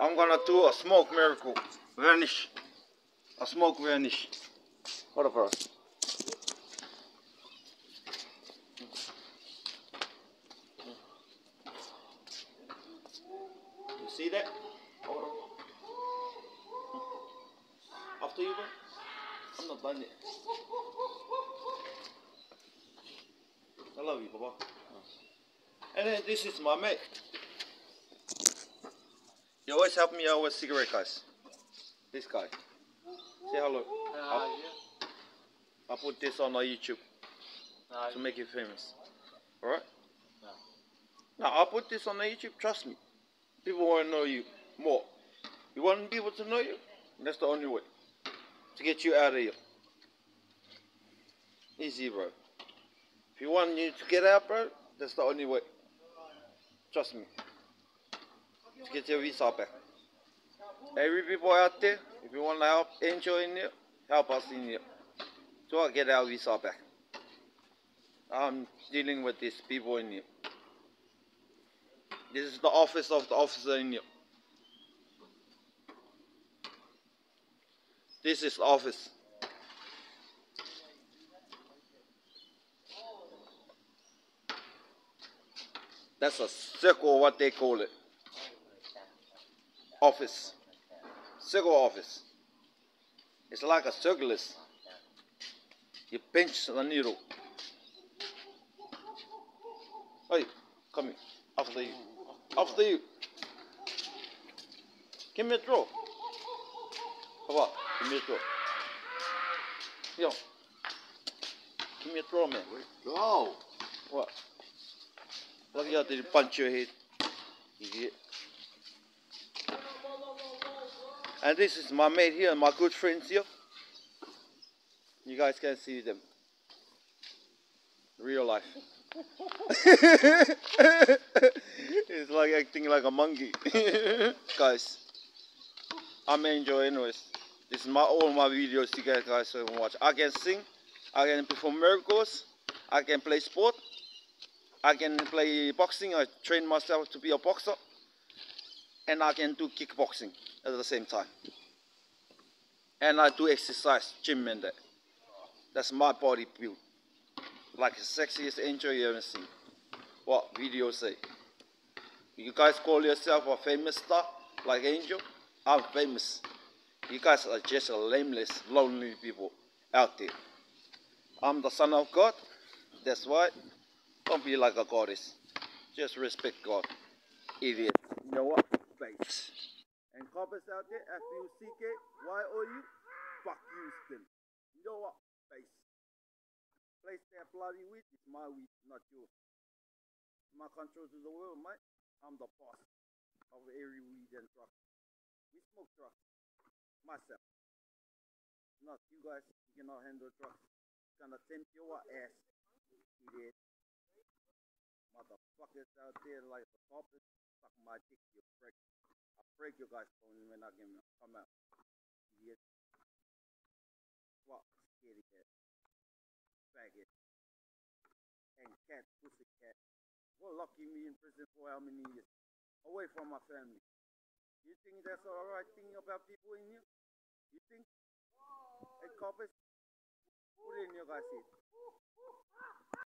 I'm gonna do a smoke miracle. Vanish. A smoke vanish. Hold up first. You see that? Hold. After you, bro. I'm not done yet. I love you, Papa. And then this is my mate. You always help me out with cigarette guys. This guy. Say hello. Uh, I put this on my YouTube yeah. to make it famous. Alright? Yeah. Now I'll put this on the YouTube, trust me. People want to know you more. You want people to know you? That's the only way. To get you out of here. Easy, bro. If you want you to get out, bro, that's the only way. Trust me. To get your visa back. Every people out there, if you want to help Angel in here, help us in here. So I get our visa back. I'm dealing with these people in here. This is the office of the officer in here. This is office. That's a circle, what they call it. Office. Circle office. It's like a circulus. You pinch the needle. Hey, come here. After you. After you. Give me a draw. How about? Give me a draw. Yo. Give me a draw, man. Go. What? Look out, did he punch your head? Idiot. And this is my mate here, my good friends here. You guys can see them. Real life. it's like acting like a monkey. guys, I'm enjoying anyways. This is my all my videos you guys guys can watch. I can sing, I can perform miracles, I can play sport, I can play boxing, I train myself to be a boxer, and I can do kickboxing at the same time. And I do exercise, gym and that. That's my body build. Like the sexiest angel you ever seen. What videos say? You guys call yourself a famous star like Angel? I'm famous. You guys are just a lameless, lonely people out there. I'm the son of God. That's why. Don't be like a goddess. Just respect God. Idiot. You know what? Face. And coppers out there, F-U-C-K-Y-O-U, fuck you still. You know what? Face. Place that bloody weed is my weed, not yours. My control to the world, mate. I'm the boss of every weed and drug. We smoke drugs. Myself. Not you guys. You cannot handle drugs. Gonna tempt your ass. Idiot. Motherfuckers out there like the coppers. Suck my dick, you prick. I'll break your guys' phone when I can come out. Idiot. Fuck, scaredy cat. Faggot. And cat, pussy cat. Well, lucky me in prison for how many years? Away from my family. You think that's the right thing about people in here? You think? Hey, coppers? Put it in your guys' head.